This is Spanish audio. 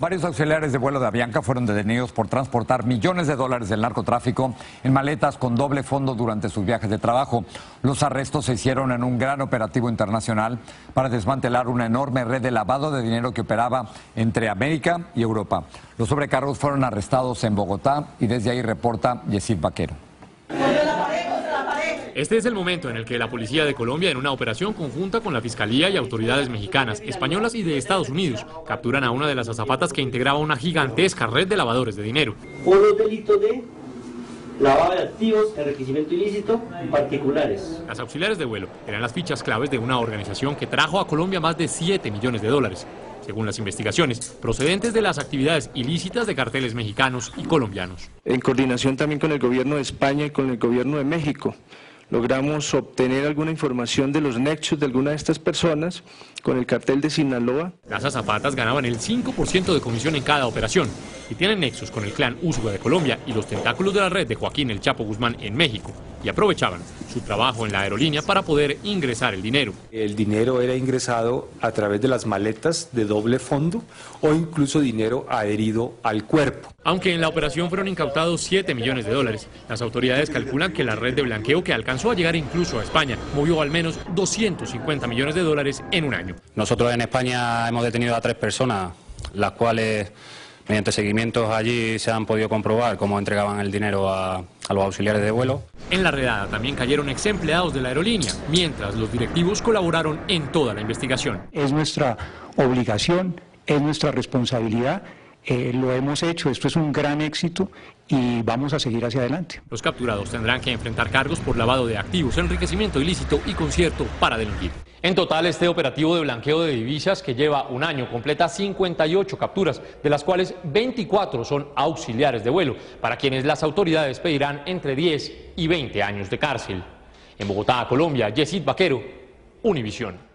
Varios auxiliares de vuelo de Avianca fueron detenidos por transportar millones de dólares del narcotráfico en maletas con doble fondo durante sus viajes de trabajo. Los arrestos se hicieron en un gran operativo internacional para desmantelar una enorme red de lavado de dinero que operaba entre América y Europa. Los sobrecargos fueron arrestados en Bogotá y desde ahí reporta Yesid Vaquero. Este es el momento en el que la Policía de Colombia, en una operación conjunta con la Fiscalía y autoridades mexicanas, españolas y de Estados Unidos, capturan a una de las azafatas que integraba una gigantesca red de lavadores de dinero. Por los delitos de lavado de activos, enriquecimiento ilícito, particulares. Las auxiliares de vuelo eran las fichas claves de una organización que trajo a Colombia más de 7 millones de dólares, según las investigaciones, procedentes de las actividades ilícitas de carteles mexicanos y colombianos. En coordinación también con el gobierno de España y con el gobierno de México logramos obtener alguna información de los nexos de alguna de estas personas con el cartel de Sinaloa. Las azafatas ganaban el 5% de comisión en cada operación y tienen nexos con el clan Úsuga de Colombia y los tentáculos de la red de Joaquín El Chapo Guzmán en México y aprovechaban su trabajo en la aerolínea para poder ingresar el dinero. El dinero era ingresado a través de las maletas de doble fondo o incluso dinero adherido al cuerpo. Aunque en la operación fueron incautados 7 millones de dólares, las autoridades calculan que la red de blanqueo que alcanzó a llegar incluso a España movió al menos 250 millones de dólares en un año. Nosotros en España hemos detenido a tres personas, las cuales mediante seguimientos allí se han podido comprobar cómo entregaban el dinero a, a los auxiliares de vuelo. En la redada también cayeron ex empleados de la aerolínea, mientras los directivos colaboraron en toda la investigación. Es nuestra obligación, es nuestra responsabilidad eh, lo hemos hecho, esto es un gran éxito y vamos a seguir hacia adelante. Los capturados tendrán que enfrentar cargos por lavado de activos, enriquecimiento ilícito y concierto para delinquir. En total, este operativo de blanqueo de divisas que lleva un año completa 58 capturas, de las cuales 24 son auxiliares de vuelo, para quienes las autoridades pedirán entre 10 y 20 años de cárcel. En Bogotá, Colombia, Yesid Vaquero, Univisión.